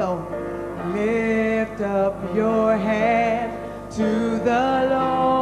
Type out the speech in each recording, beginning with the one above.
Lift up your hands to the Lord.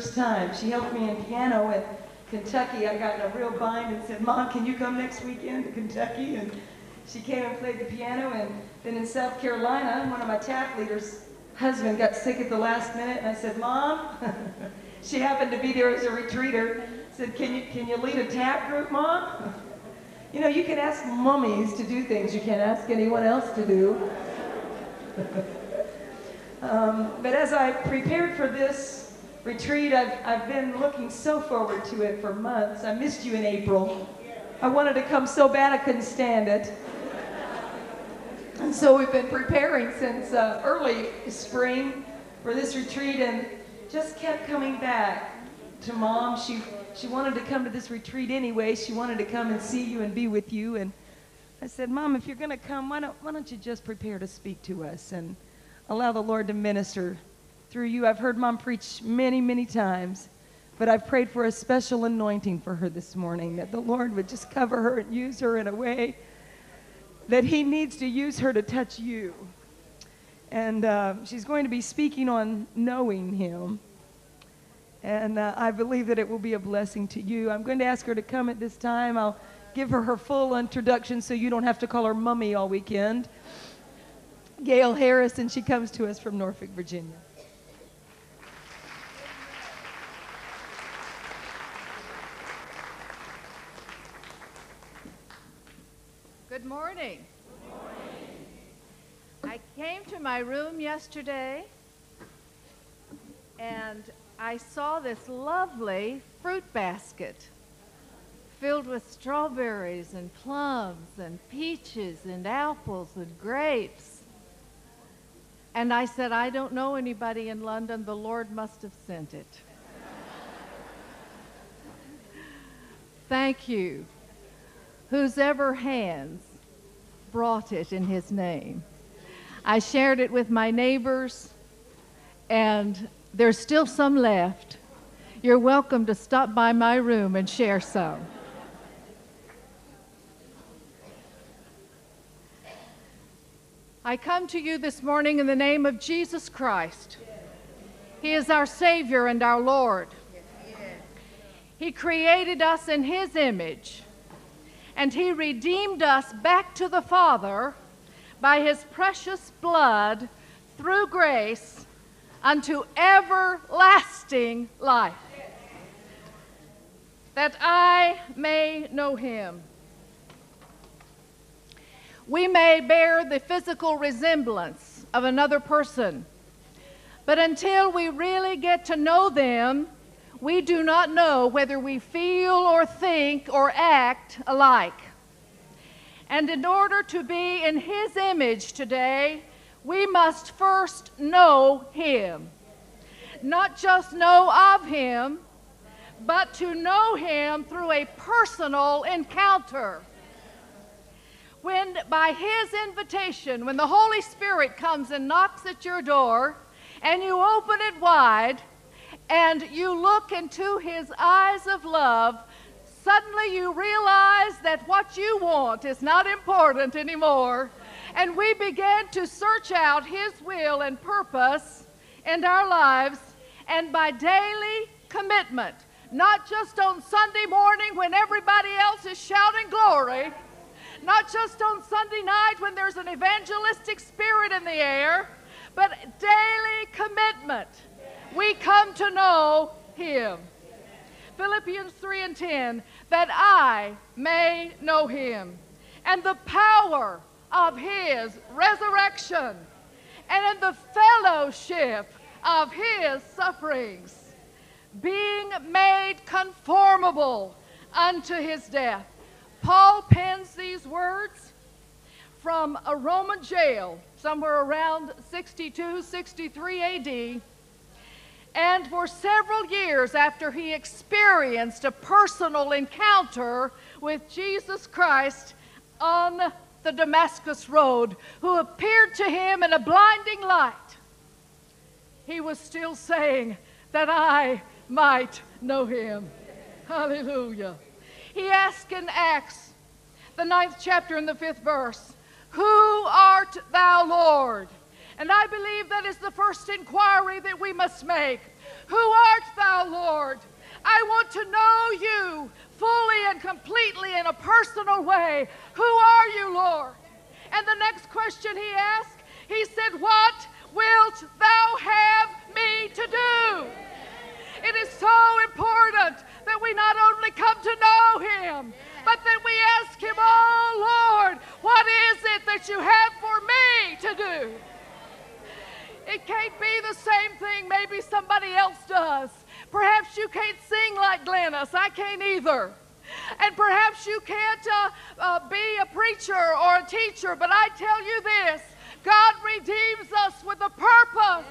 First time. She helped me in piano in Kentucky. I got in a real bind and said, Mom, can you come next weekend to Kentucky? And she came and played the piano. And then in South Carolina, one of my TAF leaders' husband got sick at the last minute. And I said, Mom, she happened to be there as a retreater. said, can you, can you lead a TAF group, Mom? You know, you can ask mummies to do things you can't ask anyone else to do. um, but as I prepared for this retreat, I've, I've been looking so forward to it for months. I missed you in April. I wanted to come so bad I couldn't stand it. And so we've been preparing since uh, early spring for this retreat and just kept coming back to mom. She she wanted to come to this retreat anyway. She wanted to come and see you and be with you. And I said, Mom, if you're going to come, why don't, why don't you just prepare to speak to us and allow the Lord to minister through you? I've heard Mom preach many, many times, but I've prayed for a special anointing for her this morning, that the Lord would just cover her and use her in a way that He needs to use her to touch you. And uh, she's going to be speaking on knowing Him. And uh, I believe that it will be a blessing to you. I'm going to ask her to come at this time. I'll give her her full introduction so you don't have to call her mummy all weekend. Gayle Harris, and she comes to us from Norfolk, Virginia. Morning. Good morning. I came to my room yesterday and I saw this lovely fruit basket filled with strawberries and plums and peaches and apples and grapes. And I said, I don't know anybody in London. The Lord must have sent it. Thank you. Whose ever hands brought it in his name. I shared it with my neighbors, and there's still some left. You're welcome to stop by my room and share some. I come to you this morning in the name of Jesus Christ. He is our Savior and our Lord. He created us in His image, and He redeemed us back to the Father by His precious blood through grace unto everlasting life, that I may know him. We may bear the physical resemblance of another person, but until we really get to know them, we do not know whether we feel or think or act alike. And in order to be in His image today, we must first know Him. Not just know of Him, but to know Him through a personal encounter. When, by His invitation, when the Holy Spirit comes and knocks at your door, and you open it wide, and you look into His eyes of love, suddenly you realize that what you want is not important anymore and we began to search out His will and purpose in our lives, and by daily commitment, not just on Sunday morning when everybody else is shouting glory, not just on Sunday night when there's an evangelistic spirit in the air, but daily commitment. We come to know Him. Philippians 3 and 10, that I may know Him and the power of his resurrection and in the fellowship of his sufferings, being made conformable unto his death. Paul pens these words from a Roman jail somewhere around 62, 63 AD. And for several years after he experienced a personal encounter with Jesus Christ on the Damascus Road, who appeared to him in a blinding light, he was still saying, that I might know him. Hallelujah. He asked in Acts, the ninth chapter and the fifth verse, Who art thou, Lord? And I believe that is the first inquiry that we must make. Who art thou, Lord? I want to know you fully and completely in a personal way. Who are you, Lord? And the next question he asked, he said, What wilt thou have me to do? It is so important that we not only come to know him, but that we ask him, Oh Lord, what is it that you have for me to do? It can't be the same thing maybe somebody else does. Perhaps you can't sing like Glennis. I can't either. And perhaps you can't uh, uh, be a preacher or a teacher, but I tell you this God redeems us with a purpose.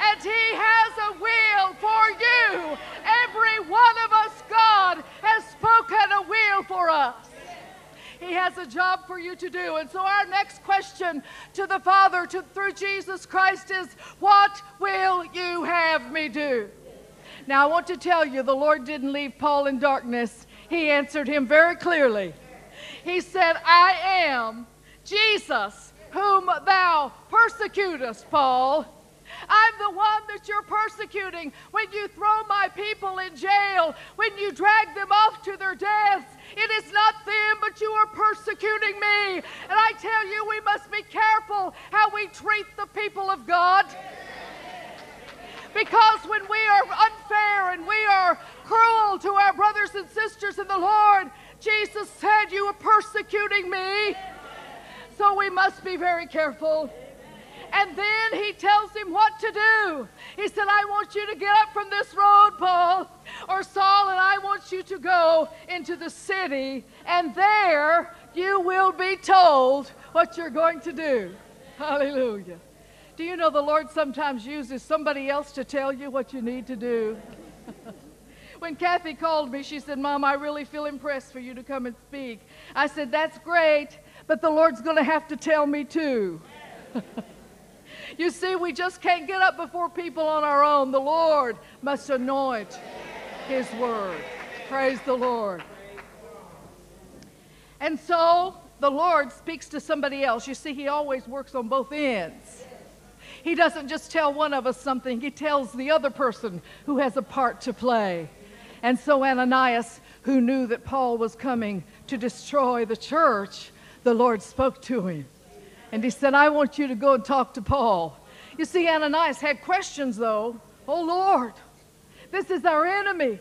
And He has a will for you. Every one of us, God has spoken a will for us. He has a job for you to do. And so, our next question to the Father to, through Jesus Christ is What will you have me do? Now, I want to tell you, the Lord didn't leave Paul in darkness. He answered him very clearly. He said, I am Jesus, whom thou persecutest, Paul. I'm the one that you're persecuting when you throw my people in jail, when you drag them off to their deaths. It is not them, but you are persecuting me. And I tell you, we must be careful how we treat the people of God. Because when we are unfair and we are cruel to our brothers and sisters in the Lord, Jesus said, You are persecuting me. So we must be very careful. And then he tells him what to do. He said, I want you to get up from this road, Paul, or Saul, and I want you to go into the city, and there you will be told what you're going to do. Hallelujah. Do you know the Lord sometimes uses somebody else to tell you what you need to do? when Kathy called me, she said, Mom, I really feel impressed for you to come and speak. I said, That's great, but the Lord's going to have to tell me too. you see, we just can't get up before people on our own. The Lord must anoint His word. Praise the Lord. And so the Lord speaks to somebody else. You see, He always works on both ends. He doesn't just tell one of us something, he tells the other person who has a part to play. And so Ananias, who knew that Paul was coming to destroy the church, the Lord spoke to him. And he said, I want you to go and talk to Paul. You see, Ananias had questions, though. Oh, Lord, this is our enemy.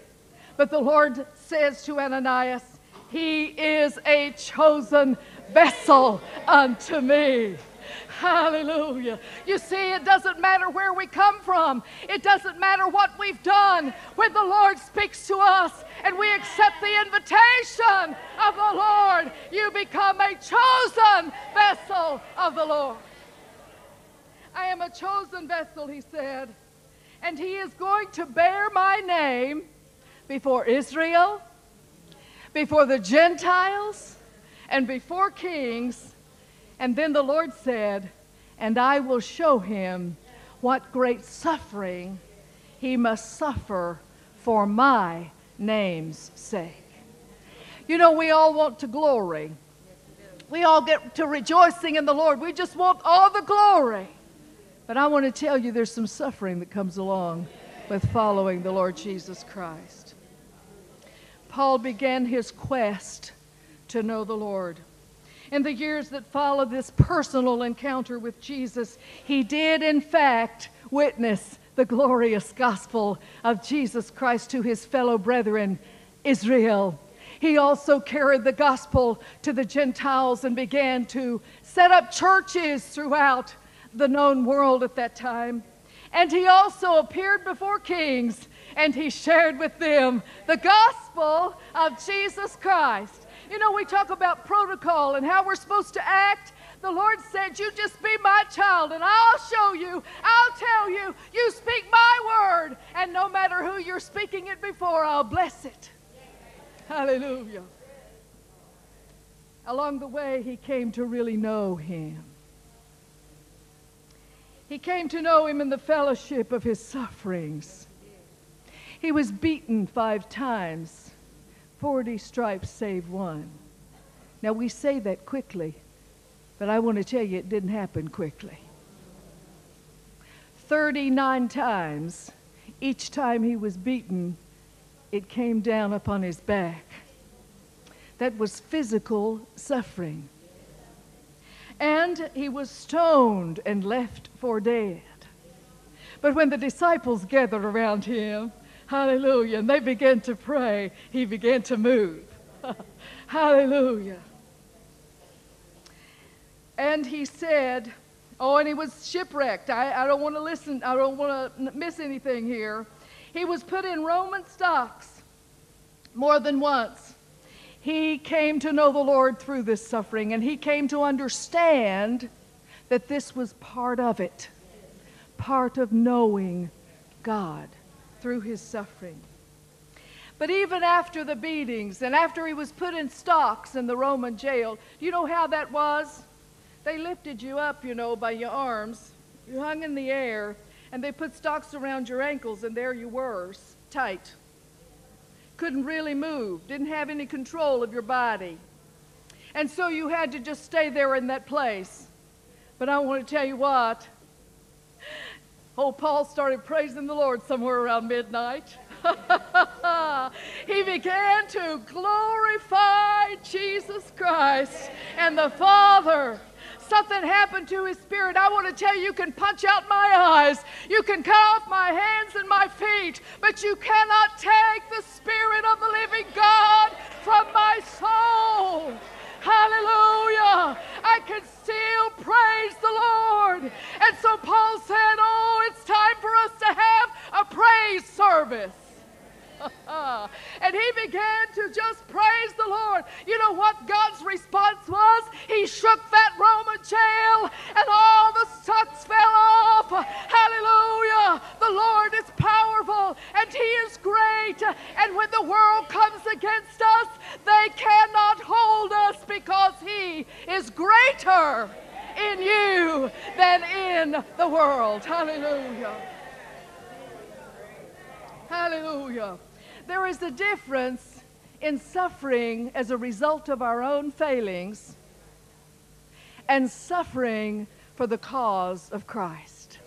But the Lord says to Ananias, He is a chosen vessel unto me. Hallelujah. You see, it doesn't matter where we come from, it doesn't matter what we've done. When the Lord speaks to us and we accept the invitation of the Lord, you become a chosen vessel of the Lord. I am a chosen vessel, he said, and he is going to bear my name before Israel, before the Gentiles, and before kings and then the Lord said, And I will show him what great suffering he must suffer for my name's sake. You know, we all want to glory. We all get to rejoicing in the Lord. We just want all the glory. But I want to tell you there's some suffering that comes along with following the Lord Jesus Christ. Paul began his quest to know the Lord. In the years that followed this personal encounter with Jesus, he did, in fact, witness the glorious gospel of Jesus Christ to his fellow brethren, Israel. He also carried the gospel to the Gentiles and began to set up churches throughout the known world at that time. And he also appeared before kings and he shared with them the gospel of Jesus Christ. You know, we talk about protocol and how we're supposed to act. The Lord said, You just be my child, and I'll show you, I'll tell you, you speak my word, and no matter who you're speaking it before, I'll bless it. Hallelujah. Along the way, he came to really know him. He came to know him in the fellowship of his sufferings. He was beaten five times, 40 stripes save one. Now, we say that quickly, but I want to tell you it didn't happen quickly. 39 times, each time he was beaten, it came down upon his back. That was physical suffering. And he was stoned and left for dead. But when the disciples gathered around him, hallelujah, and they began to pray, he began to move. hallelujah. And he said, Oh, and he was shipwrecked. I, I don't want to listen, I don't want to miss anything here. He was put in Roman stocks more than once. He came to know the Lord through this suffering, and he came to understand that this was part of it, part of knowing God through his suffering. But even after the beatings and after he was put in stocks in the Roman jail, you know how that was? They lifted you up, you know, by your arms. You hung in the air, and they put stocks around your ankles, and there you were, tight. Couldn't really move, didn't have any control of your body. And so you had to just stay there in that place. But I want to tell you what. Oh, Paul started praising the Lord somewhere around midnight. he began to glorify Jesus Christ and the Father something happened to his spirit. I want to tell you, you can punch out my eyes, you can cut off my hands and my feet, but you cannot take the spirit of the living God from my soul. Hallelujah. I can still praise the Lord. And so Paul said, Oh, it's time for us to have a praise service. and he began to just praise the Lord. You know what God's response was? He shook that Roman jail and all the stocks fell off. Hallelujah. The Lord is powerful and he is great. And when the world comes against us, they cannot hold us because he is greater in you than in the world. Hallelujah. Hallelujah. A difference in suffering as a result of our own failings and suffering for the cause of Christ.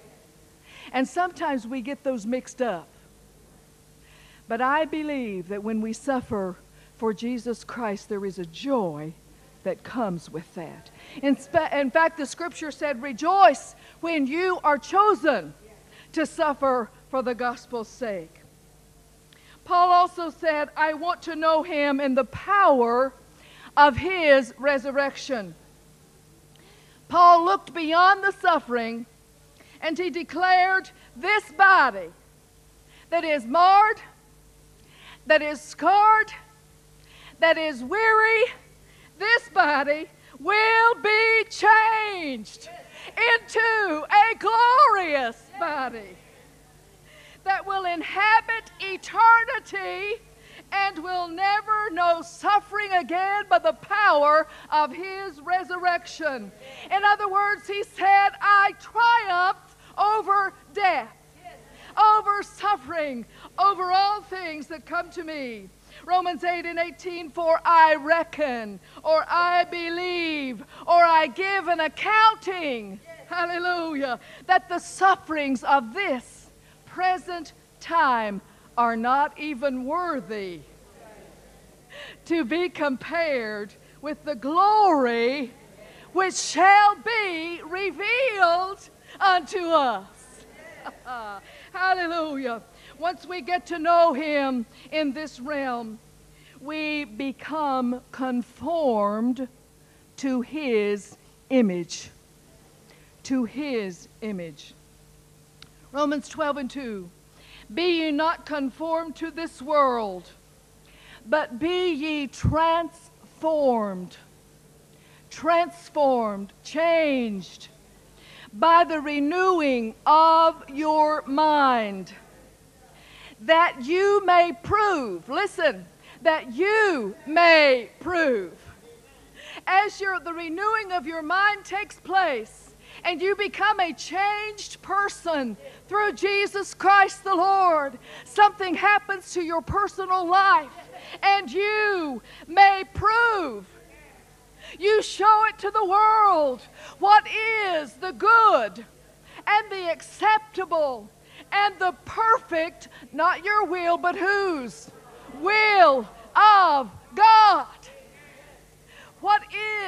And sometimes we get those mixed up. But I believe that when we suffer for Jesus Christ, there is a joy that comes with that. In, in fact, the scripture said, Rejoice when you are chosen to suffer for the gospel's sake. Paul also said, I want to know him in the power of his resurrection. Paul looked beyond the suffering and he declared, This body that is marred, that is scarred, that is weary, this body will be changed into a glorious body that will inhabit eternity and will never know suffering again by the power of his resurrection. In other words, he said, I triumphed over death, over suffering, over all things that come to me. Romans 8 and 18, for I reckon, or I believe, or I give an accounting, hallelujah, that the sufferings of this present time are not even worthy to be compared with the glory which shall be revealed unto us. Hallelujah. Once we get to know Him in this realm, we become conformed to His image. To His image. Romans 12 and 2. Be ye not conformed to this world, but be ye transformed, transformed, changed by the renewing of your mind, that you may prove, listen, that you may prove. As your, the renewing of your mind takes place, and you become a changed person through Jesus Christ the Lord, something happens to your personal life, and you may prove. You show it to the world what is the good and the acceptable and the perfect, not your will, but whose? Will of God. What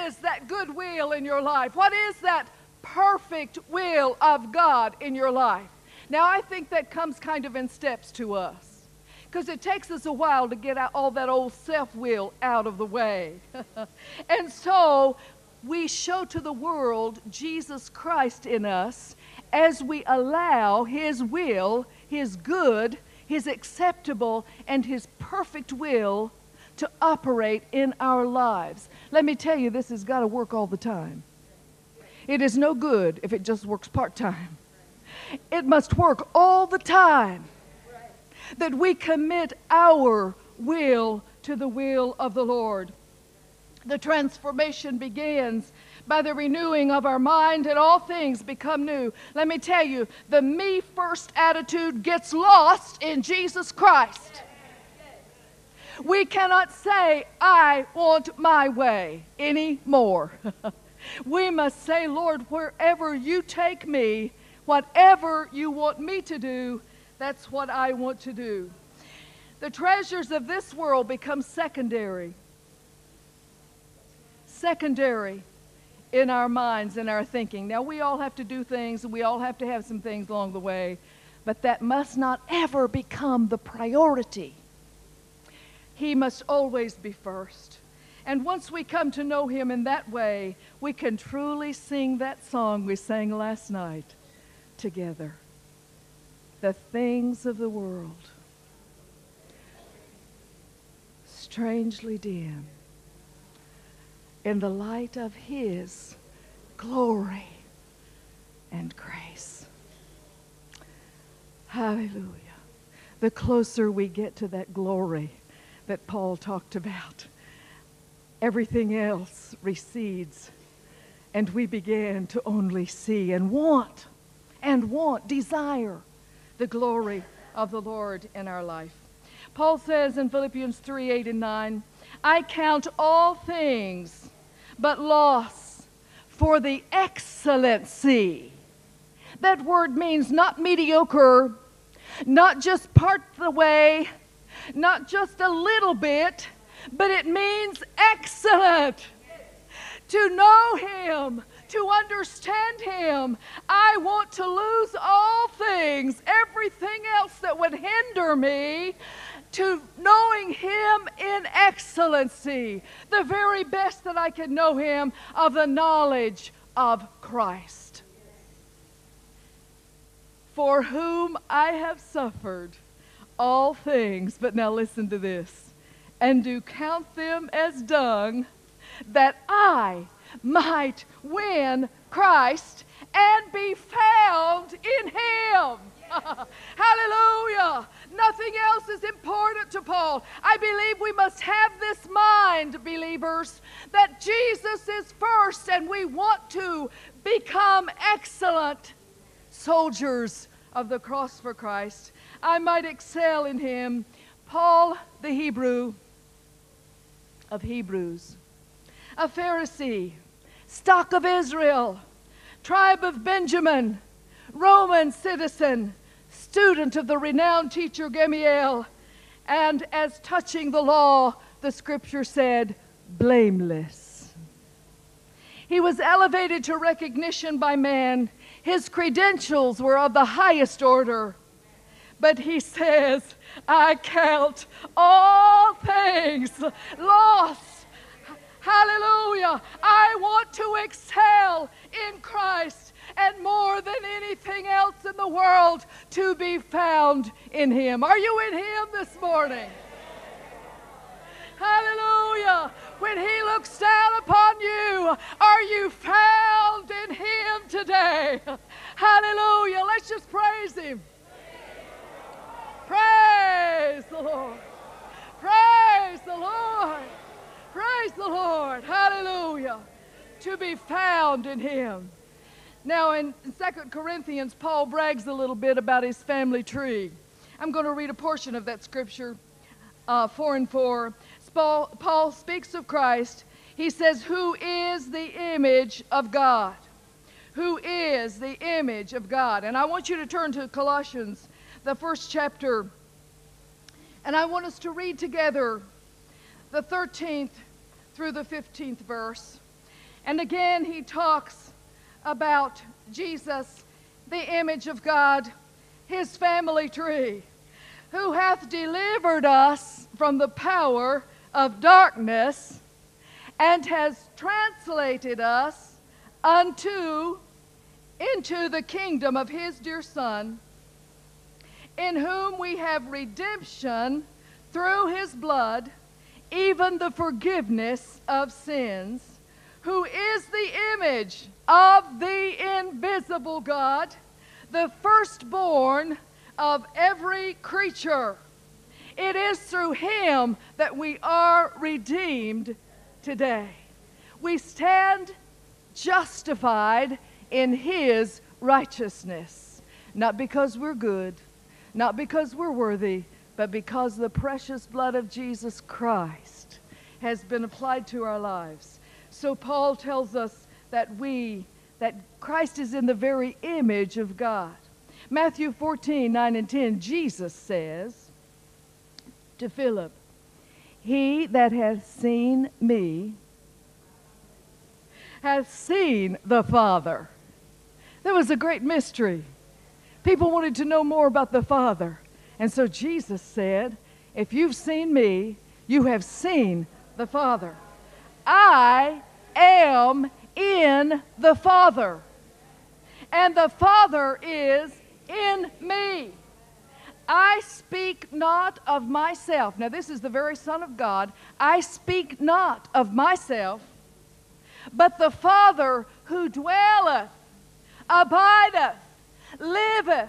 is that good will in your life? What is that perfect will of God in your life? Now, I think that comes kind of in steps to us because it takes us a while to get all that old self will out of the way. and so we show to the world Jesus Christ in us as we allow His will, His good, His acceptable, and His perfect will to operate in our lives. Let me tell you, this has got to work all the time. It is no good if it just works part time. It must work all the time. That we commit our will to the will of the Lord. The transformation begins by the renewing of our mind, and all things become new. Let me tell you, the me first attitude gets lost in Jesus Christ. We cannot say, I want my way anymore. we must say, Lord, wherever you take me, whatever you want me to do, that's what I want to do. The treasures of this world become secondary. Secondary in our minds and our thinking. Now, we all have to do things, and we all have to have some things along the way, but that must not ever become the priority. He must always be first. And once we come to know Him in that way, we can truly sing that song we sang last night together. The things of the world, strangely dim, in the light of His glory and grace. Hallelujah. The closer we get to that glory that Paul talked about, everything else recedes, and we begin to only see and want and want, desire the glory of the Lord in our life. Paul says in Philippians 3 8 and 9, I count all things but loss for the excellency. That word means not mediocre, not just part the way, not just a little bit, but it means excellent. To know Him, to understand Him. I want to lose all things, everything else that would hinder me to knowing Him in excellency, the very best that I can know Him of the knowledge of Christ. For whom I have suffered all things, but now listen to this, and do count them as dung, that I might win Christ and be found in Him. Hallelujah. Nothing else is important to Paul. I believe we must have this mind, believers, that Jesus is first and we want to become excellent soldiers of the cross for Christ. I might excel in him. Paul, the Hebrew of Hebrews, a Pharisee, stock of Israel, tribe of Benjamin, Roman citizen, student of the renowned teacher Gamaliel, and as touching the law, the scripture said, blameless. He was elevated to recognition by man. His credentials were of the highest order. But he says, I count all things lost. Hallelujah. I want to excel in Christ and more than anything else in the world to be found in Him. Are you in Him this morning? Hallelujah. When He looks down upon you, are you found in Him today? Hallelujah. Let's just praise Him. Praise the Lord. Praise the Lord. Praise the Lord. Hallelujah. To be found in Him. Now, in 2 Corinthians, Paul brags a little bit about his family tree. I'm going to read a portion of that scripture, uh, 4 and 4. Paul, Paul speaks of Christ. He says, Who is the image of God? Who is the image of God? And I want you to turn to Colossians, the first chapter. And I want us to read together the 13th through the 15th verse. And again, he talks about Jesus, the image of God, his family tree, who hath delivered us from the power of darkness and has translated us unto into the kingdom of his dear son in whom we have redemption through his blood even the forgiveness of sins who is the image of the invisible God, the firstborn of every creature. It is through him that we are redeemed today. We stand justified in his righteousness, not because we're good, not because we're worthy, but because the precious blood of Jesus Christ has been applied to our lives. So Paul tells us that we, that Christ is in the very image of God. Matthew 14, 9 and 10, Jesus says to Philip, He that hath seen me hath seen the Father. There was a great mystery. People wanted to know more about the Father. And so Jesus said, If you've seen me, you have seen the Father. I am in the Father, and the Father is in me. I speak not of myself. Now, this is the very Son of God. I speak not of myself, but the Father who dwelleth, abideth, liveth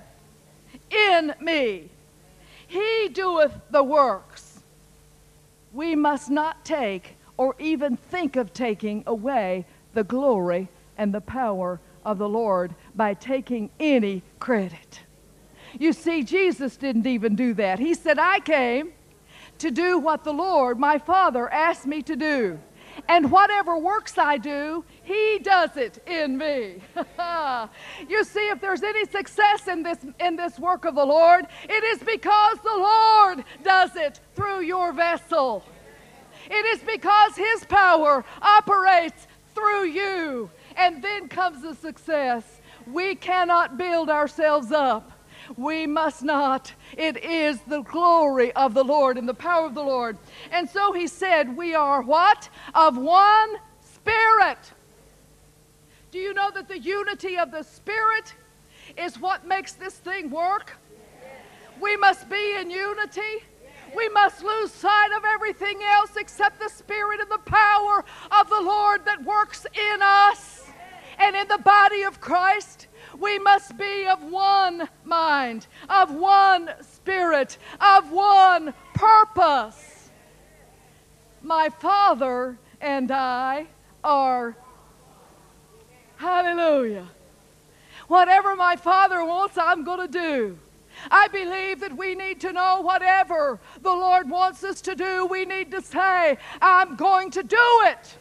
in me. He doeth the works. We must not take or even think of taking away the glory and the power of the Lord by taking any credit. You see, Jesus didn't even do that. He said, I came to do what the Lord, my Father, asked me to do. And whatever works I do, He does it in me. you see, if there's any success in this, in this work of the Lord, it is because the Lord does it through your vessel. It is because His power operates through you. And then comes the success. We cannot build ourselves up. We must not. It is the glory of the Lord and the power of the Lord. And so he said, We are what? Of one spirit. Do you know that the unity of the Spirit is what makes this thing work? We must be in unity. We must lose sight of everything else except the Spirit and the power of the Lord that works in us and in the body of Christ. We must be of one mind, of one spirit, of one purpose. My Father and I are. Hallelujah. Whatever my Father wants, I'm going to do. I believe that we need to know whatever the Lord wants us to do, we need to say, I'm going to do it.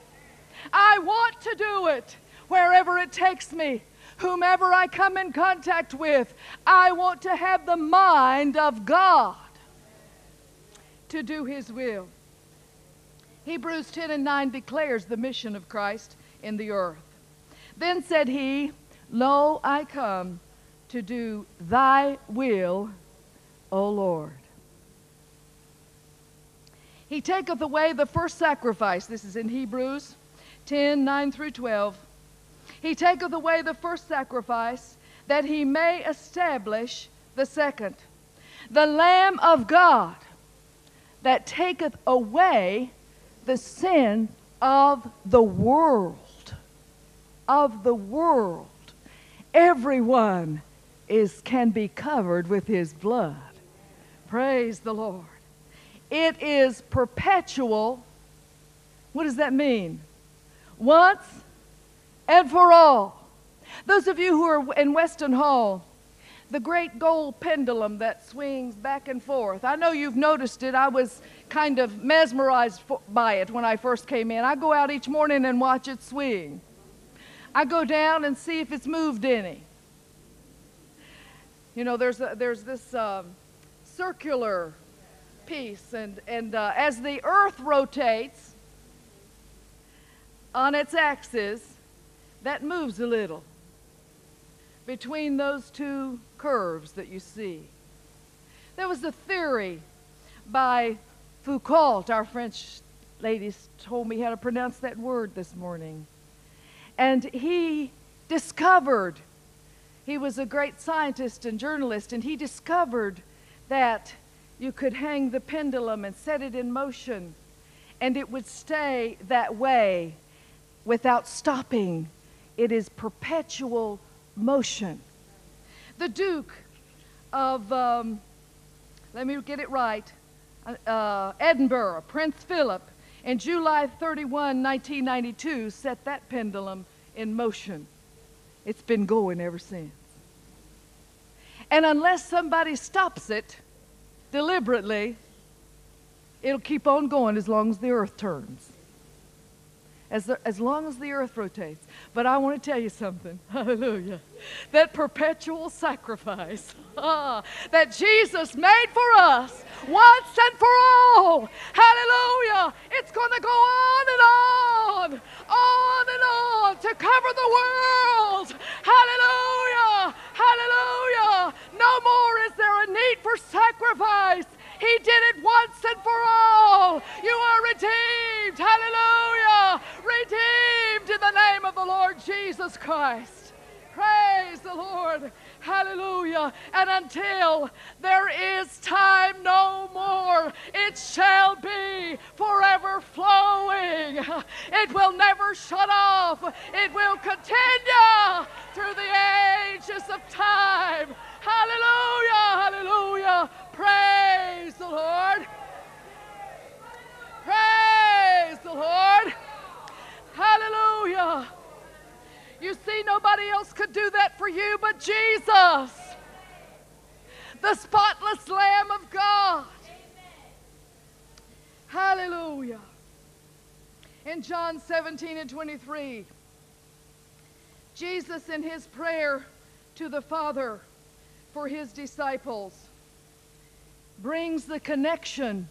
I want to do it wherever it takes me. Whomever I come in contact with, I want to have the mind of God to do His will. Hebrews 10 and 9 declares the mission of Christ in the earth. Then said he, Lo, I come to do thy will, O Lord. He taketh away the first sacrifice. This is in Hebrews 10 9 through 12. He taketh away the first sacrifice that he may establish the second. The Lamb of God that taketh away the sin of the world. Of the world. Everyone is, can be covered with his blood. Praise the Lord. It is perpetual. What does that mean? Once and for all. Those of you who are in Weston Hall, the great gold pendulum that swings back and forth. I know you've noticed it. I was kind of mesmerized by it when I first came in. I go out each morning and watch it swing. I go down and see if it's moved any. You know, there's, a, there's this um, circular piece, and, and uh, as the earth rotates on its axis, that moves a little between those two curves that you see. There was a theory by Foucault, our French ladies told me how to pronounce that word this morning. And he discovered, he was a great scientist and journalist, and he discovered that you could hang the pendulum and set it in motion, and it would stay that way without stopping. It is perpetual motion. The Duke of, um, let me get it right, uh, Edinburgh, Prince Philip, in July 31, 1992, set that pendulum in motion. It's been going ever since. And unless somebody stops it deliberately, it'll keep on going as long as the earth turns as, the, as long as the earth rotates. But I want to tell you something. Hallelujah. That perpetual sacrifice ah, that Jesus made for us once and for all. Hallelujah. It's going to go on and on, on and on to cover the world. Hallelujah. Hallelujah. No more is there a need for sacrifice. He did it once and for all. You are redeemed. Hallelujah. Redeemed in the name of the Lord Jesus Christ. Praise the Lord. Hallelujah. And until there is time no more, it shall be forever flowing. It will never shut off. It will continue through the ages of time. Hallelujah. Hallelujah. Praise the Lord. Praise the Lord. Hallelujah. You see, nobody else could do that for you but Jesus, the spotless Lamb of God. Hallelujah. In John 17 and 23, Jesus, in his prayer to the Father for his disciples, brings the connection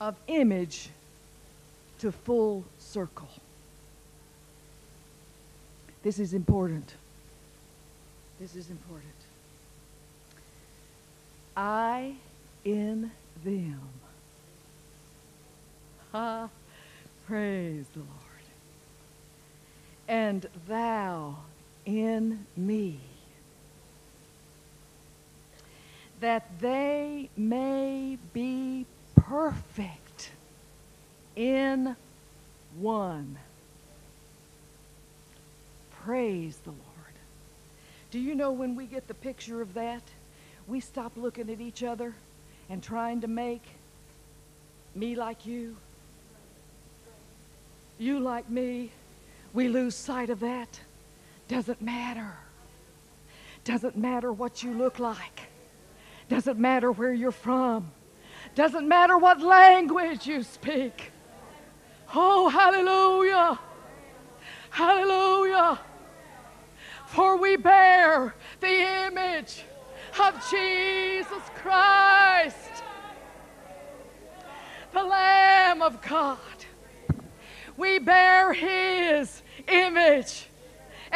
of image to full circle. This is important. This is important. I in them. Ha, praise the Lord. And thou in me that they may be perfect in one. Praise the Lord. Do you know when we get the picture of that, we stop looking at each other and trying to make me like you, you like me. We lose sight of that. Doesn't matter. Doesn't matter what you look like. Doesn't matter where you're from. Doesn't matter what language you speak. Oh, hallelujah. Hallelujah. For we bear the image of Jesus Christ, the Lamb of God. We bear His image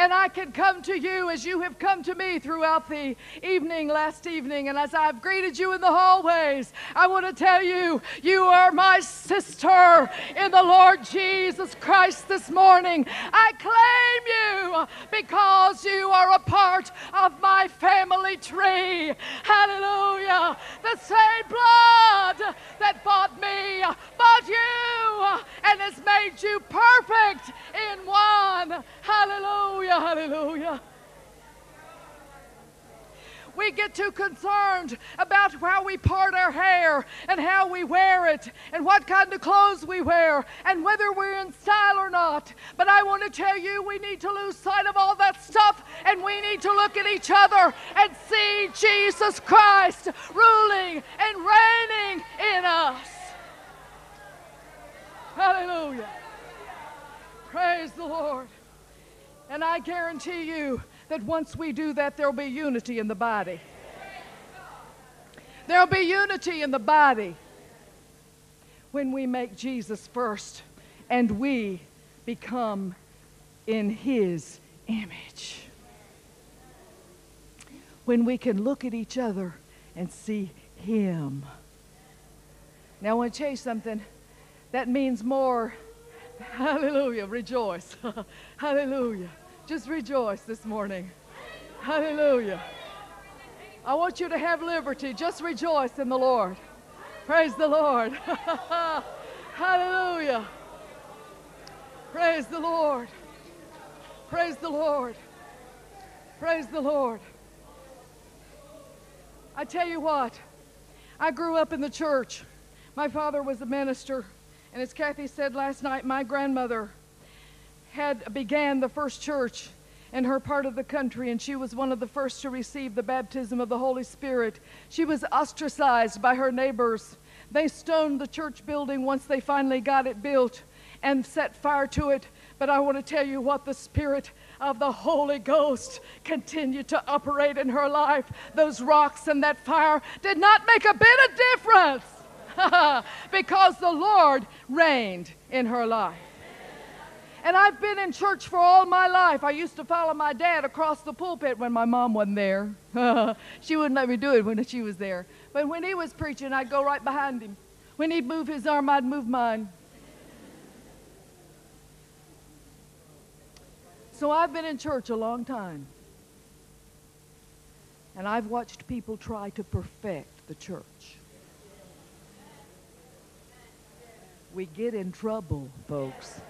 and I can come to you as you have come to me throughout the evening, last evening, and as I've greeted you in the hallways, I want to tell you, you are my sister in the Lord Jesus Christ this morning. I claim you because you are a part of my family tree. Hallelujah. The same blood that bought me, bought you, and has made you perfect in one. Hallelujah. Hallelujah. Hallelujah. We get too concerned about how we part our hair and how we wear it and what kind of clothes we wear and whether we're in style or not. But I want to tell you, we need to lose sight of all that stuff and we need to look at each other and see Jesus Christ ruling and reigning in us. Hallelujah. Praise the Lord. And I guarantee you that once we do that, there'll be unity in the body. There'll be unity in the body when we make Jesus first and we become in His image. When we can look at each other and see Him. Now, I want to tell you something. That means more. Hallelujah. Rejoice. Hallelujah. Just rejoice this morning. Hallelujah. I want you to have liberty. Just rejoice in the Lord. Praise the Lord. Hallelujah. Praise the Lord. Praise the Lord. Praise the Lord. I tell you what, I grew up in the church. My father was a minister, and as Kathy said last night, my grandmother had began the first church in her part of the country, and she was one of the first to receive the baptism of the Holy Spirit. She was ostracized by her neighbors. They stoned the church building once they finally got it built and set fire to it. But I want to tell you what the Spirit of the Holy Ghost continued to operate in her life. Those rocks and that fire did not make a bit of difference because the Lord reigned in her life. And I've been in church for all my life. I used to follow my dad across the pulpit when my mom wasn't there. she wouldn't let me do it when she was there. But when he was preaching, I'd go right behind him. When he'd move his arm, I'd move mine. So I've been in church a long time. And I've watched people try to perfect the church. We get in trouble, folks.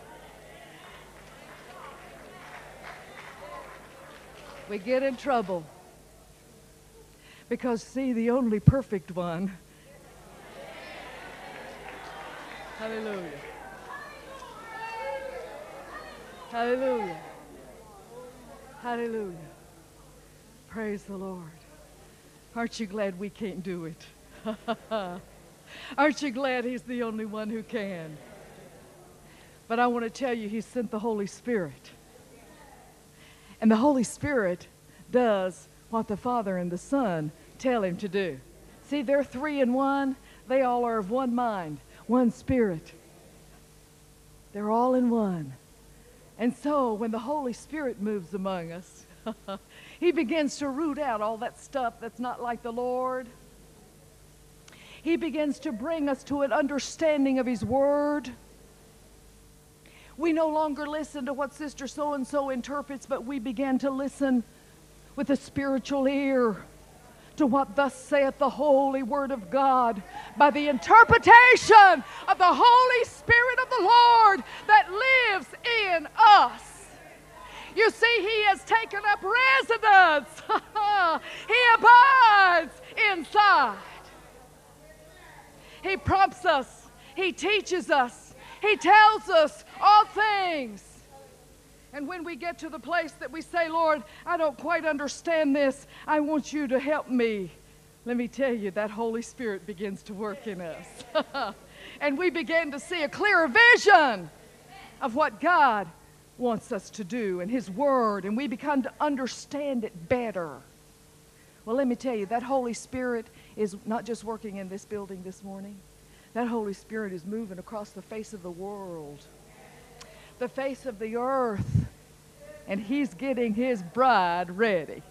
We get in trouble. Because, see, the only perfect one. Hallelujah. Hallelujah. Hallelujah. Praise the Lord. Aren't you glad we can't do it? Aren't you glad He's the only one who can? But I want to tell you, He sent the Holy Spirit. And the Holy Spirit does what the Father and the Son tell Him to do. See, they're three in one. They all are of one mind, one spirit. They're all in one. And so when the Holy Spirit moves among us, He begins to root out all that stuff that's not like the Lord. He begins to bring us to an understanding of His Word. We no longer listen to what Sister so and so interprets, but we begin to listen with a spiritual ear to what thus saith the holy word of God by the interpretation of the Holy Spirit of the Lord that lives in us. You see, He has taken up residence, He abides inside. He prompts us, He teaches us, He tells us all things. And when we get to the place that we say, Lord, I don't quite understand this, I want you to help me. Let me tell you, that Holy Spirit begins to work in us. and we begin to see a clearer vision of what God wants us to do and His Word, and we begin to understand it better. Well, let me tell you, that Holy Spirit is not just working in this building this morning, that Holy Spirit is moving across the face of the world the face of the earth, and He's getting His bride ready.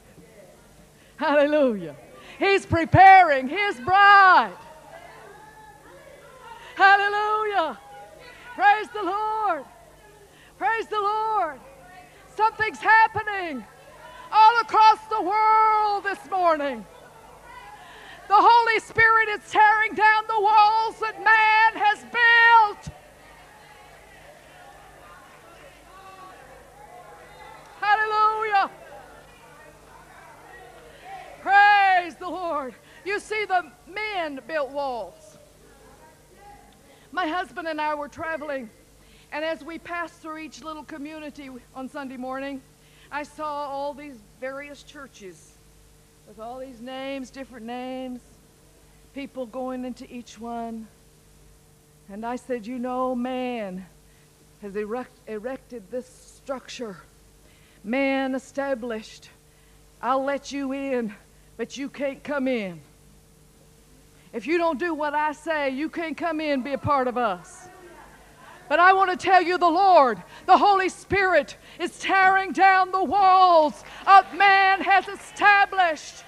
Hallelujah. He's preparing His bride. Hallelujah. Praise the Lord. Praise the Lord. Something's happening all across the world this morning. The Holy Spirit is tearing down the walls that man has built. Hallelujah. the man built walls. My husband and I were traveling, and as we passed through each little community on Sunday morning, I saw all these various churches with all these names, different names, people going into each one. And I said, You know, man has erect, erected this structure. Man established. I'll let you in, but you can't come in. If you don't do what I say, you can't come in and be a part of us. But I want to tell you the Lord, the Holy Spirit, is tearing down the walls of man has established.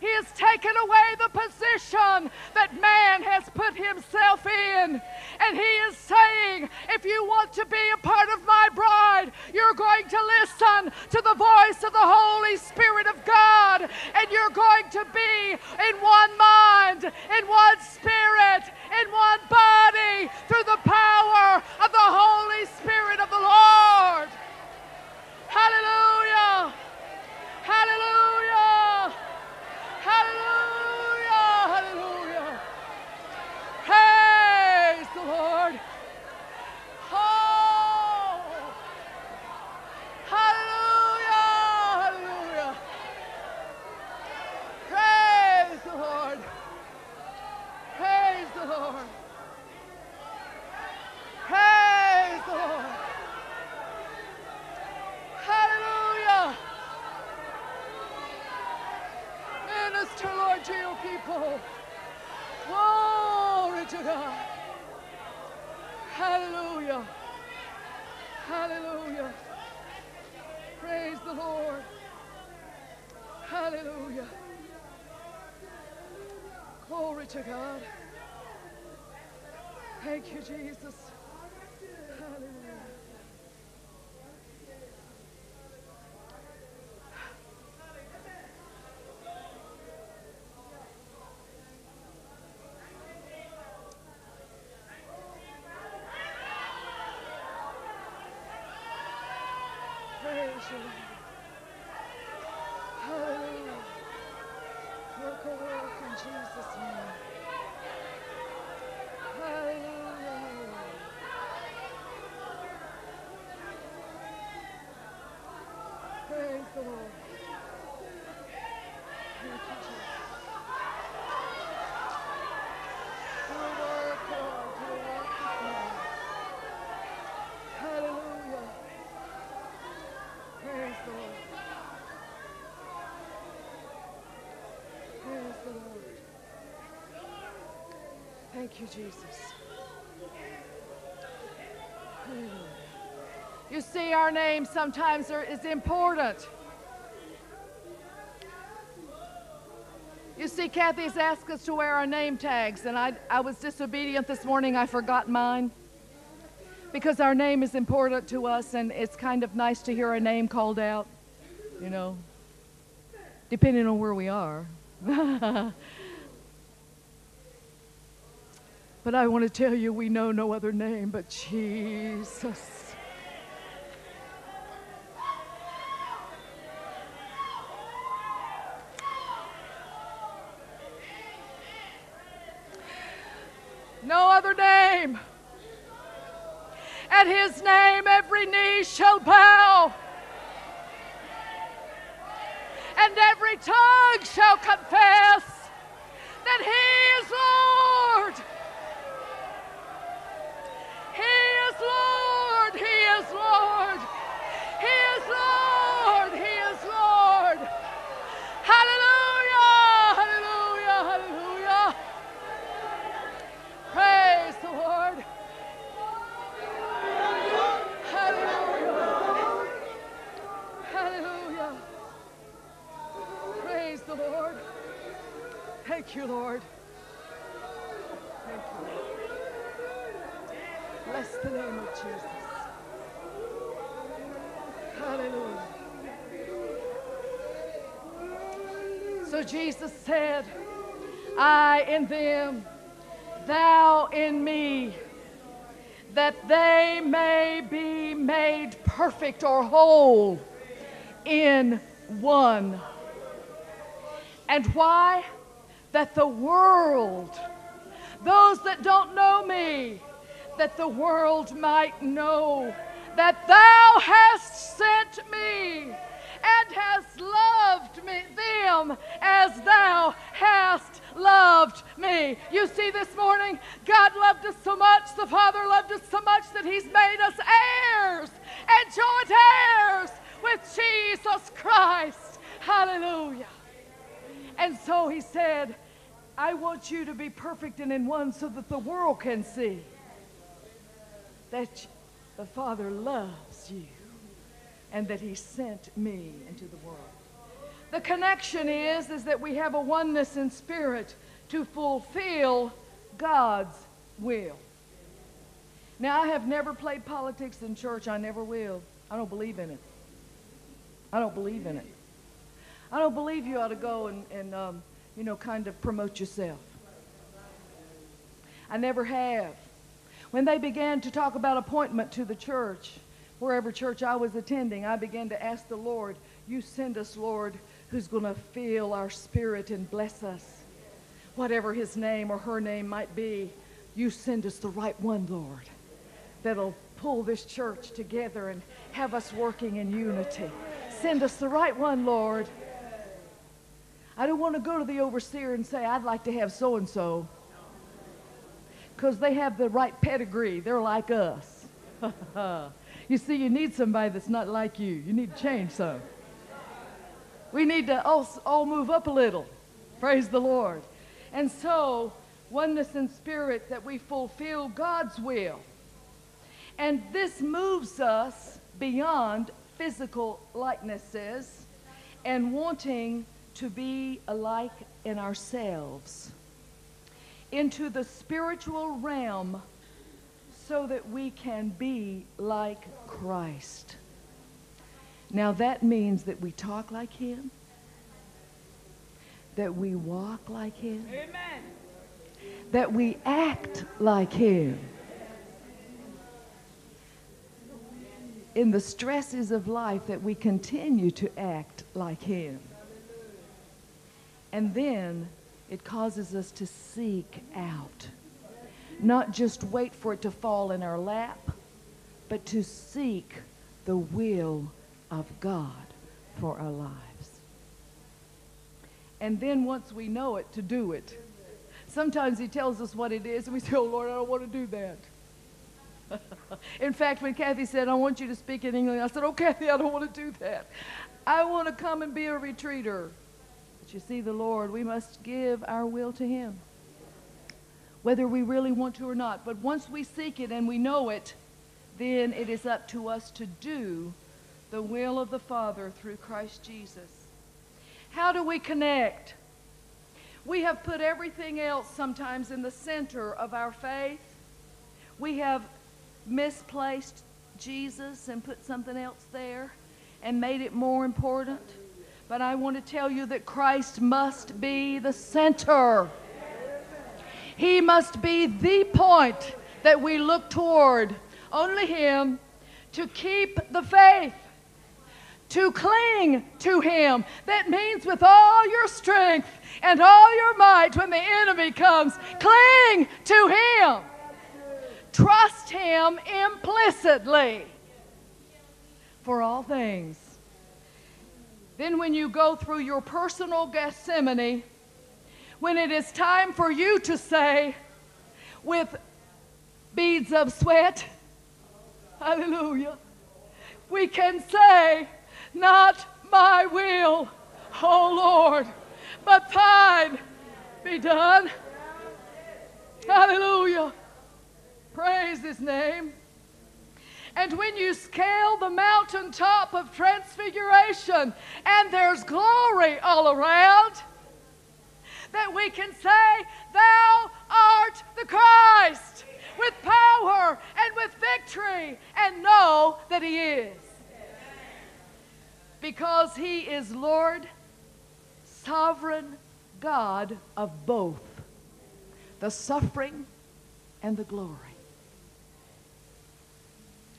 He has taken away the position that man has put himself in. And he is saying, if you want to be a part of my bride, you're going to listen to the voice of the Holy Spirit of God. And you're going to be in one mind, in one spirit, in one body, through the power of the Holy Spirit of the Lord. Hallelujah! Hallelujah! Hallelujah! Hallelujah! Praise the Lord! Oh! Hallelujah! Hallelujah! Praise the Lord! Praise the Lord! Praise the Lord! Hallelujah! Minister, Lord, to your people. Glory to God. Hallelujah. Hallelujah. Praise the Lord. Hallelujah. Glory to God. Thank you, Jesus. Hallelujah. Praise you, Lord. Hallelujah. Work a work in Jesus' name. Hallelujah. Praise the Lord. Thank you, Jesus. Do a work, Lord. Do a work this morning. Hallelujah. Praise the Lord. Praise the Lord. Thank you, Jesus. Hmm. You see, our name sometimes are, is important. You see, Kathy's asked us to wear our name tags, and I, I was disobedient this morning. I forgot mine because our name is important to us, and it's kind of nice to hear a name called out, you know, depending on where we are. but I want to tell you, we know no other name but Jesus. No other name. At his name, every knee shall bow, and every tongue shall confess that he is Lord. He is Lord. He is Lord. He is Lord. He is Lord. Hallelujah. Hallelujah. Hallelujah. Praise the Lord. Hallelujah. Hallelujah. Praise the Lord. Thank you, Lord. Thank you. Bless the name of Jesus. Hallelujah. So Jesus said, I in them, thou in me, that they may be made perfect or whole in one. And why? That the world, those that don't know me, that the world might know that thou hast sent me and hast loved me, them as thou hast loved me. You see, this morning, God loved us so much, the Father loved us so much that He's made us heirs and joint heirs with Jesus Christ. Hallelujah. And so He said, I want you to be perfect and in one so that the world can see that the Father loves you and that he sent me into the world. The connection is is that we have a oneness in spirit to fulfill God's will. Now I have never played politics in church. I never will. I don't believe in it. I don't believe in it. I don't believe you ought to go and, and um, you know, kind of promote yourself. I never have. When they began to talk about appointment to the church, wherever church I was attending, I began to ask the Lord, You send us, Lord, who's going to fill our spirit and bless us. Whatever his name or her name might be, you send us the right one, Lord, that'll pull this church together and have us working in unity. Send us the right one, Lord. I don't want to go to the overseer and say, I'd like to have so and so. Because they have the right pedigree. They're like us. You see, you need somebody that's not like you. You need to change some. We need to all, all move up a little. Praise the Lord. And so, oneness in spirit that we fulfill God's will. And this moves us beyond physical likenesses and wanting to be alike in ourselves into the spiritual realm so that we can be like Christ. Now that means that we talk like him, that we walk like him, Amen. that we act like him. In the stresses of life, that we continue to act like him. And then it causes us to seek out not just wait for it to fall in our lap, but to seek the will of God for our lives. And then once we know it, to do it. Sometimes he tells us what it is, and we say, Oh Lord, I don't want to do that. in fact, when Kathy said, I want you to speak in English, I said, Oh, Kathy, I don't want to do that. I want to come and be a retreater. You see, the Lord, we must give our will to Him whether we really want to or not. But once we seek it and we know it, then it is up to us to do the will of the Father through Christ Jesus. How do we connect? We have put everything else sometimes in the center of our faith. We have misplaced Jesus and put something else there and made it more important. But I want to tell you that Christ must be the center. He must be the point that we look toward. Only Him to keep the faith, to cling to Him. That means with all your strength and all your might when the enemy comes, cling to Him. Trust Him implicitly for all things. Then, when you go through your personal Gethsemane, when it is time for you to say, with beads of sweat, hallelujah, we can say, Not my will, O Lord, but thine be done. Hallelujah. Praise his name. And when you scale the mountaintop of transfiguration and there's glory all around, that we can say, Thou art the Christ, with power and with victory, and know that He is. Because He is Lord, sovereign God of both the suffering and the glory.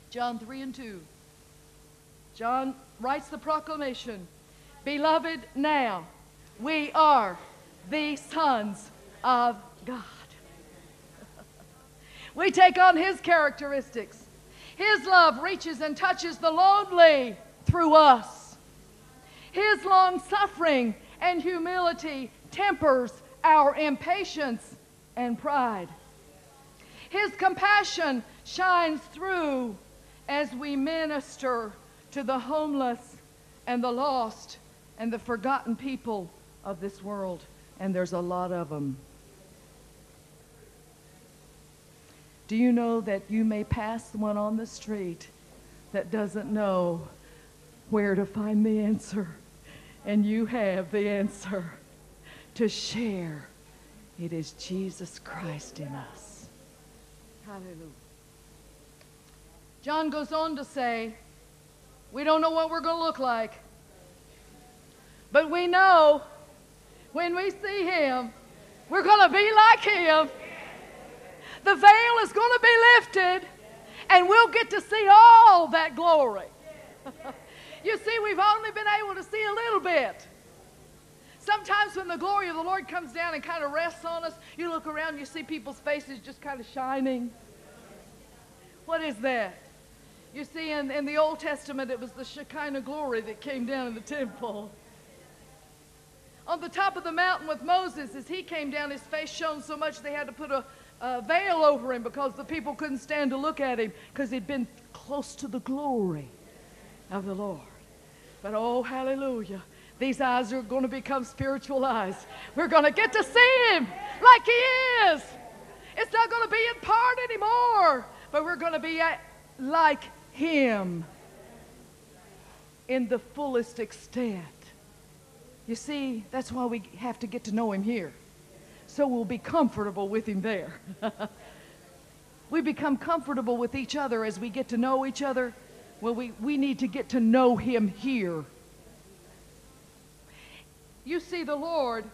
John 3 and 2. John writes the proclamation Beloved, now we are the sons of God. we take on His characteristics. His love reaches and touches the lonely through us. His long suffering and humility tempers our impatience and pride. His compassion shines through as we minister to the homeless and the lost and the forgotten people of this world. And there's a lot of them. Do you know that you may pass the one on the street that doesn't know where to find the answer? And you have the answer to share. It is Jesus Christ in us. Hallelujah. John goes on to say, We don't know what we're going to look like, but we know when we see him, we're going to be like him. The veil is going to be lifted, and we'll get to see all that glory. you see, we've only been able to see a little bit. Sometimes when the glory of the Lord comes down and kind of rests on us, you look around, you see people's faces just kind of shining. What is that? You see, in, in the Old Testament, it was the Shekinah glory that came down in the temple. On the top of the mountain with Moses, as he came down, his face shone so much they had to put a, a veil over him because the people couldn't stand to look at him because he'd been close to the glory of the Lord. But oh, hallelujah. These eyes are going to become spiritual eyes. We're going to get to see him like he is. It's not going to be in part anymore, but we're going to be like him in the fullest extent. You see, that's why we have to get to know him here. So we'll be comfortable with him there. we become comfortable with each other as we get to know each other. Well, we, we need to get to know him here. You see, the Lord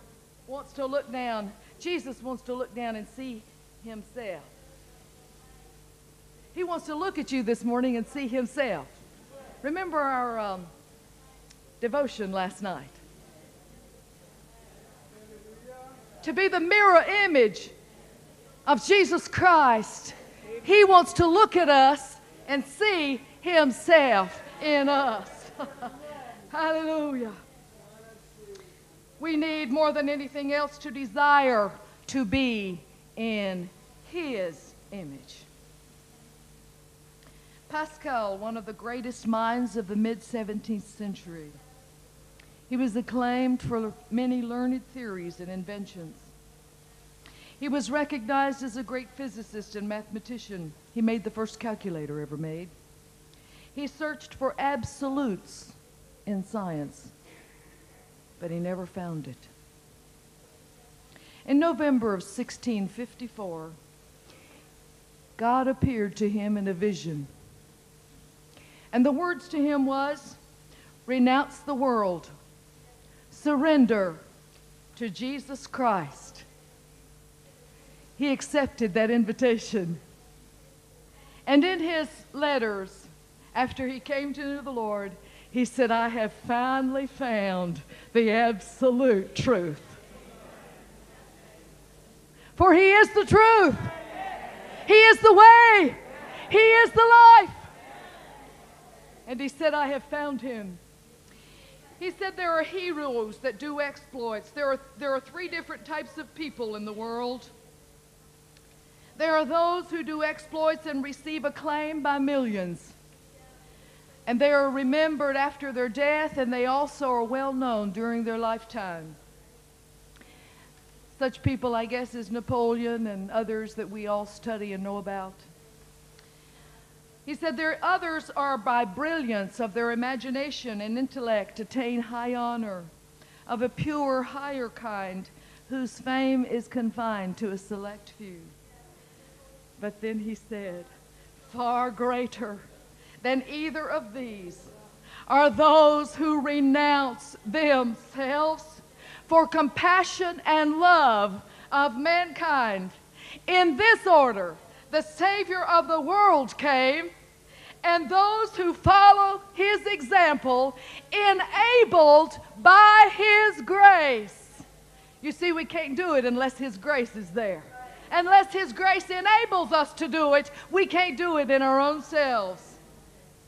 wants to look down. Jesus wants to look down and see himself. He wants to look at you this morning and see himself. Remember our um, devotion last night. To be the mirror image of Jesus Christ. He wants to look at us and see himself in us. Hallelujah. We need more than anything else to desire to be in his image. Pascal, one of the greatest minds of the mid 17th century, he was acclaimed for many learned theories and inventions. He was recognized as a great physicist and mathematician. He made the first calculator ever made. He searched for absolutes in science, but he never found it. In November of 1654, God appeared to him in a vision and the words to him was, renounce the world, surrender to Jesus Christ. He accepted that invitation. And in his letters, after he came to know the Lord, he said, I have finally found the absolute truth. For he is the truth. He is the way. He is the life. And he said, I have found him. He said there are heroes that do exploits. There are, there are three different types of people in the world. There are those who do exploits and receive acclaim by millions. And they are remembered after their death, and they also are well known during their lifetime. Such people, I guess, as Napoleon and others that we all study and know about. He said, there others are by brilliance of their imagination and intellect attain high honor, of a pure, higher kind, whose fame is confined to a select few. But then he said, far greater than either of these are those who renounce themselves for compassion and love of mankind. In this order, the Savior of the world came, and those who follow his example, enabled by his grace. You see, we can't do it unless His grace is there. Unless His grace enables us to do it, we can't do it in our own selves.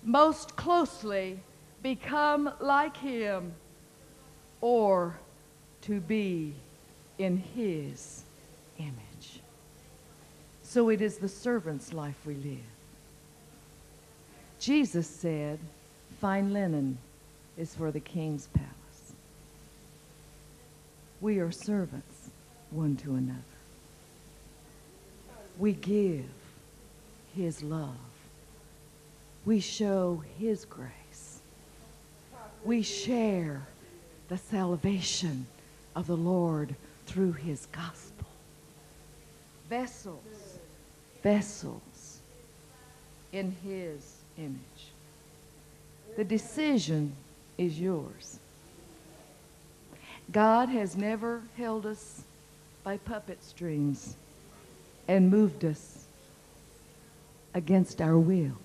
Most closely become like Him or to be in His image. So it is the servant's life we live. Jesus said, Fine linen is for the king's palace. We are servants one to another. We give his love. We show his grace. We share the salvation of the Lord through his gospel. Vessels, vessels in his image. The decision is yours. God has never held us by puppet strings and moved us against our will.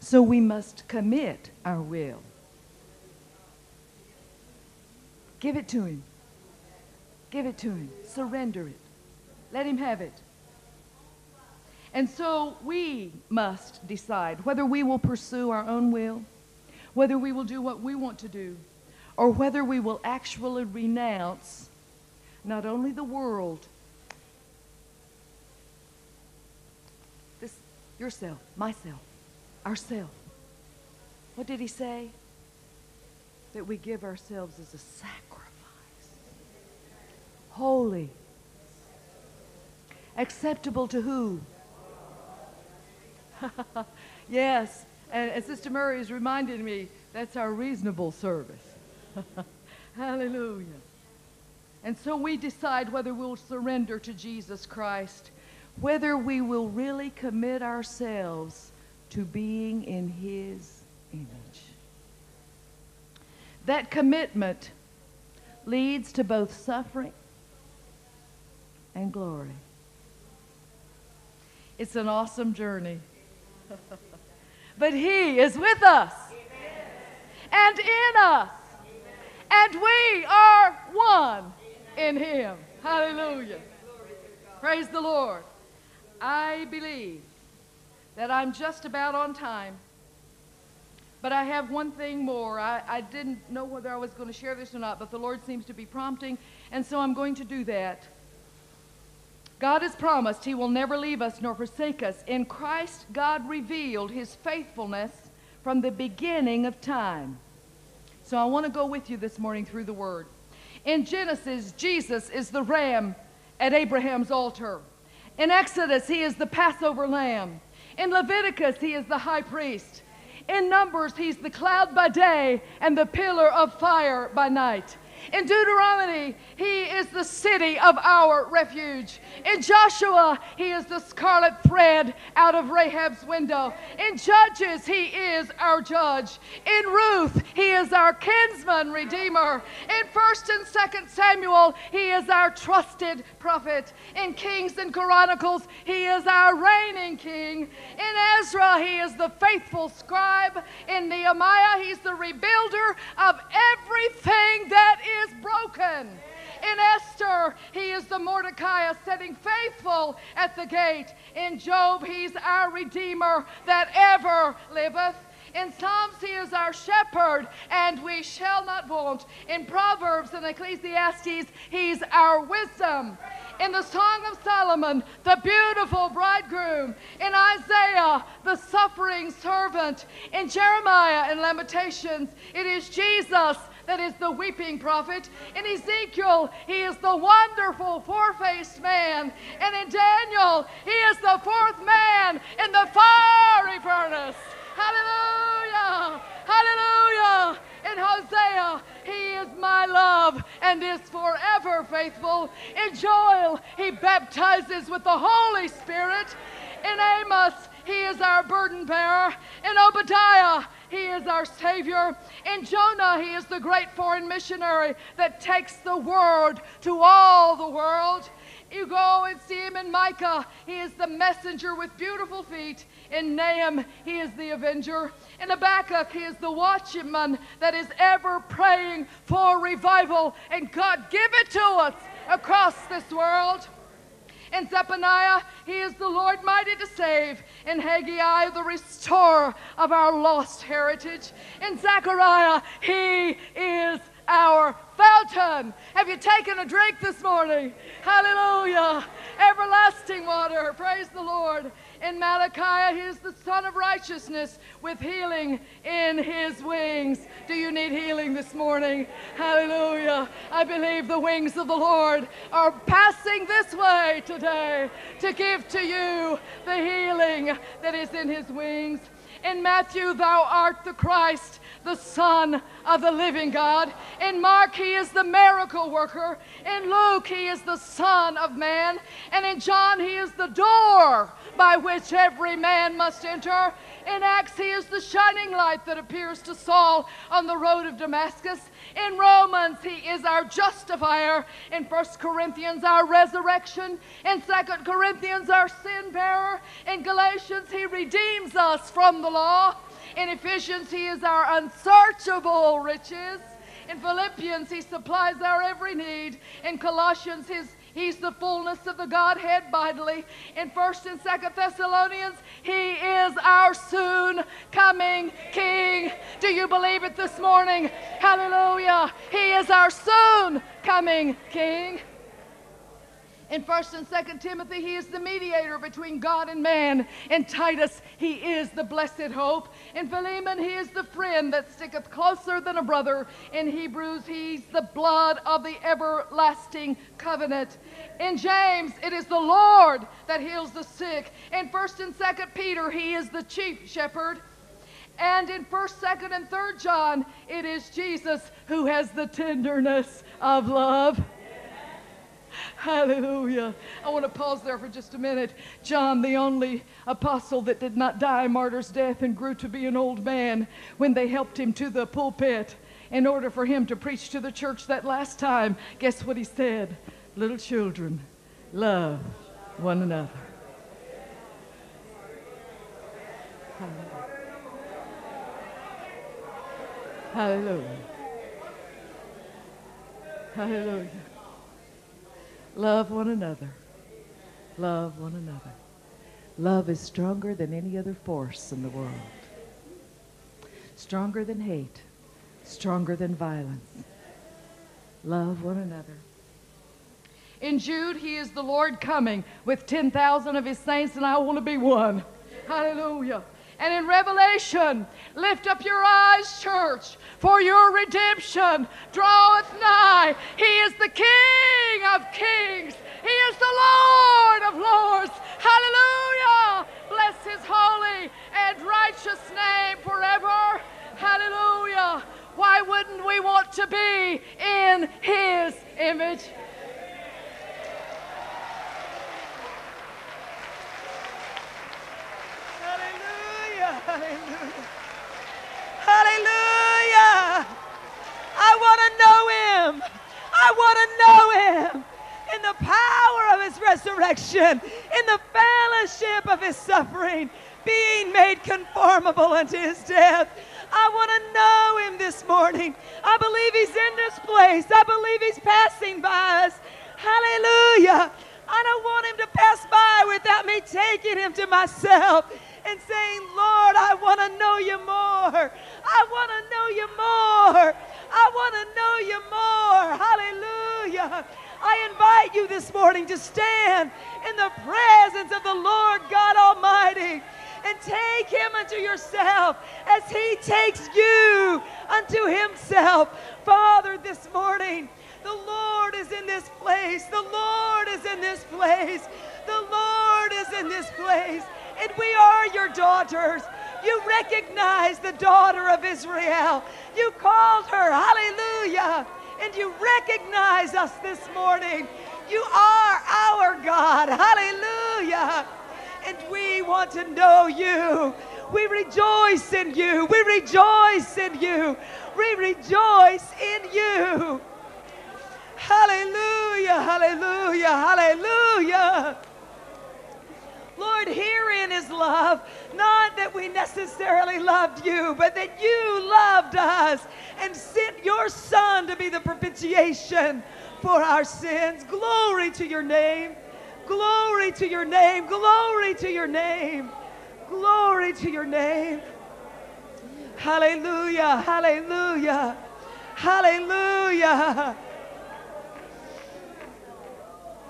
So we must commit our will. Give it to Him. Give it to Him. Surrender it. Let Him have it. And so we must decide whether we will pursue our own will, whether we will do what we want to do, or whether we will actually renounce not only the world, this yourself, myself, ourself. What did he say? That we give ourselves as a sacrifice. Holy. Acceptable to who? yes. And, and Sister Murray has reminded me that's our reasonable service. Hallelujah. And so we decide whether we'll surrender to Jesus Christ, whether we will really commit ourselves to being in His image. That commitment leads to both suffering and glory. It's an awesome journey. but He is with us and in us, and we are one in Him. Hallelujah. Praise the Lord. I believe that I'm just about on time. But I have one thing more. I, I didn't know whether I was going to share this or not, but the Lord seems to be prompting, and so I'm going to do that. God has promised He will never leave us nor forsake us. In Christ, God revealed His faithfulness from the beginning of time. So I want to go with you this morning through the Word. In Genesis, Jesus is the ram at Abraham's altar. In Exodus, He is the Passover lamb. In Leviticus, He is the high priest. In Numbers, He's the cloud by day and the pillar of fire by night. In Deuteronomy, he is the city of our refuge. In Joshua, he is the scarlet thread out of Rahab's window. In Judges, he is our judge. In Ruth, he is our kinsman redeemer. In 1st and 2nd Samuel, he is our trusted prophet. In Kings and Chronicles, he is our reigning king. In Ezra, he is the faithful scribe. In Nehemiah, he's the rebuilder of everything that is broken. In Esther, he is the Mordecai sitting faithful at the gate. In Job, he's our Redeemer that ever liveth. In Psalms, he is our shepherd, and we shall not want. In Proverbs and Ecclesiastes, he's our wisdom. In the Song of Solomon, the beautiful bridegroom. In Isaiah, the suffering servant. In Jeremiah and Lamentations, it is Jesus that is the weeping prophet. In Ezekiel, he is the wonderful four faced man. And in Daniel, he is the fourth man in the fiery furnace. Hallelujah! Hallelujah! In Hosea, he is my love and is forever faithful. In Joel, he baptizes with the Holy Spirit. In Amos, he is our burden bearer. In Obadiah, he is our Savior. In Jonah, He is the great foreign missionary that takes the word to all the world. You go and see him in Micah. He is the messenger with beautiful feet. In Nahum, he is the avenger. In Habakkuk, he is the watchman that is ever praying for revival. And God, give it to us across this world. In Zephaniah, he is the Lord mighty to save. In Haggai, the restorer of our lost heritage. In Zechariah, he is our fountain. Have you taken a drink this morning? Hallelujah. Everlasting water. Praise the Lord. In Malachi, he is the Sun of Righteousness with healing in his wings. Do you need healing this morning? Hallelujah. I believe the wings of the Lord are passing this way today to give to you the healing that is in his wings. In Matthew, thou art the Christ, the Son of the living God. In Mark, he is the miracle worker. In Luke, he is the Son of Man. And in John, he is the door by which every man must enter. In Acts, he is the shining light that appears to Saul on the road of Damascus. In Romans, he is our justifier. In 1 Corinthians, our resurrection. In 2 Corinthians, our sin bearer. In Galatians, he redeems us from the law. In Ephesians, He is our unsearchable riches. In Philippians, He supplies our every need. In Colossians, his, He's the fullness of the Godhead bodily. In 1st and 2nd Thessalonians, He is our soon coming King. Do you believe it this morning? Hallelujah. He is our soon coming King. In 1st and 2nd Timothy, he is the mediator between God and man. In Titus, he is the blessed hope. In Philemon, he is the friend that sticketh closer than a brother. In Hebrews, he's the blood of the everlasting covenant. In James, it is the Lord that heals the sick. In 1st and 2nd Peter, he is the chief shepherd. And in 1st, 2nd, and 3rd John, it is Jesus who has the tenderness of love. Hallelujah. I want to pause there for just a minute. John, the only apostle that did not die a martyr's death and grew to be an old man when they helped him to the pulpit in order for him to preach to the church that last time, guess what he said? Little children, love one another. Hallelujah. Hallelujah. Hallelujah. Love one another. Love one another. Love is stronger than any other force in the world. Stronger than hate. Stronger than violence. Love one another. In Jude, he is the Lord coming with 10,000 of his saints, and I want to be one. Hallelujah. And in Revelation, lift up your eyes, church, for your redemption draweth nigh. He is the King of kings, He is the Lord of lords. Hallelujah! Bless His holy and righteous name forever. Hallelujah! Why wouldn't we want to be in His image? Hallelujah. Hallelujah. Hallelujah. I want to know him. I want to know him in the power of his resurrection, in the fellowship of his suffering, being made conformable unto his death. I want to know him this morning. I believe he's in this place. I believe he's passing by us. Hallelujah. I don't want him to pass by without me taking him to myself and saying, Lord, I want to know you more. I want to know you more. I want to know you more. Hallelujah. I invite you this morning to stand in the presence of the Lord God Almighty and take him unto yourself as he takes you unto himself. Father, this morning, the Lord is in this place. The Lord is in this place. The Lord is in this place and we are your daughters. You recognize the daughter of Israel. You called her, hallelujah, and you recognize us this morning. You are our God, hallelujah. And we want to know you. We rejoice in you. We rejoice in you. We rejoice in you. Hallelujah, hallelujah, hallelujah. Lord, herein is love. Not that we necessarily loved you, but that you loved us and sent your Son to be the propitiation for our sins. Glory to your name. Glory to your name. Glory to your name. Glory to your name. Hallelujah. Hallelujah. Hallelujah.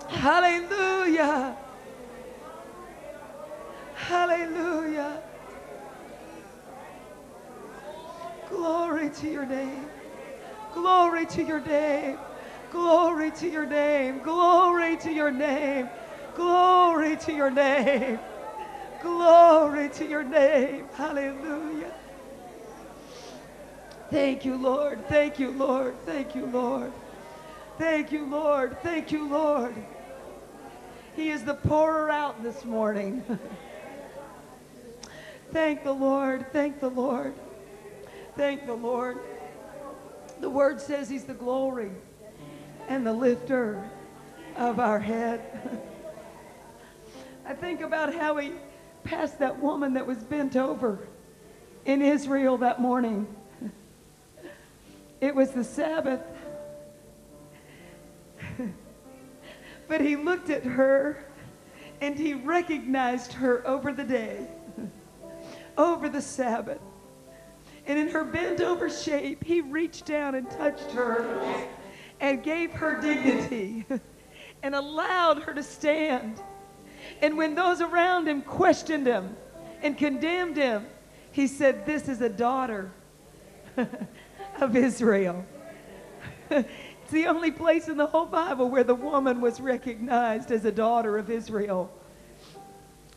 Hallelujah. Hallelujah. Glory to your name. Glory to your name. Glory to your name. Glory to your name. Glory to your name. Glory to your name. Hallelujah. Thank you, Lord. Thank you, Lord. Thank you, Lord. Thank you, Lord. Thank you, Lord. He is the pourer out this morning. Thank the Lord. Thank the Lord. Thank the Lord. The word says he's the glory and the lifter of our head. I think about how he passed that woman that was bent over in Israel that morning. It was the Sabbath. but he looked at her and he recognized her over the day, over the Sabbath. And in her bent over shape, he reached down and touched her and gave her dignity and allowed her to stand. And when those around him questioned him and condemned him, he said, This is a daughter of Israel. it's the only place in the whole Bible where the woman was recognized as a daughter of Israel,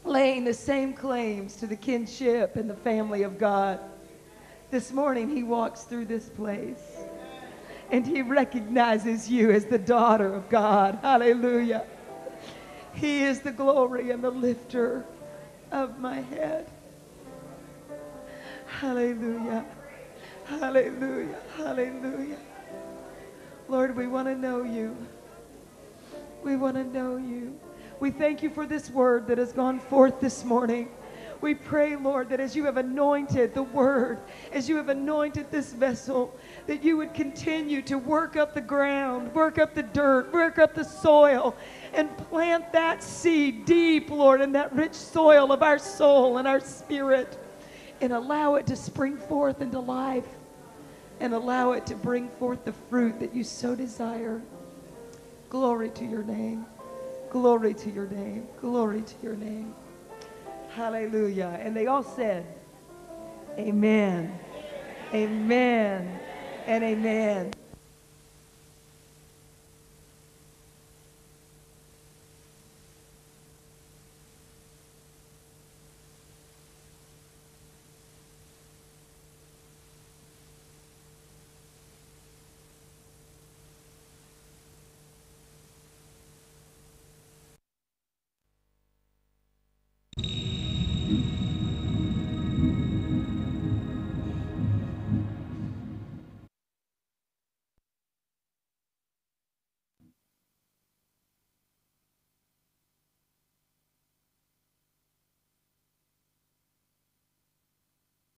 laying the same claims to the kinship and the family of God. This morning, he walks through this place and he recognizes you as the daughter of God. Hallelujah. He is the glory and the lifter of my head. Hallelujah. Hallelujah. Hallelujah. Lord, we want to know you. We want to know you. We thank you for this word that has gone forth this morning. We pray, Lord, that as you have anointed the word, as you have anointed this vessel, that you would continue to work up the ground, work up the dirt, work up the soil, and plant that seed deep, Lord, in that rich soil of our soul and our spirit, and allow it to spring forth into life, and allow it to bring forth the fruit that you so desire. Glory to your name. Glory to your name. Glory to your name. Hallelujah. And they all said, Amen. Amen. And amen.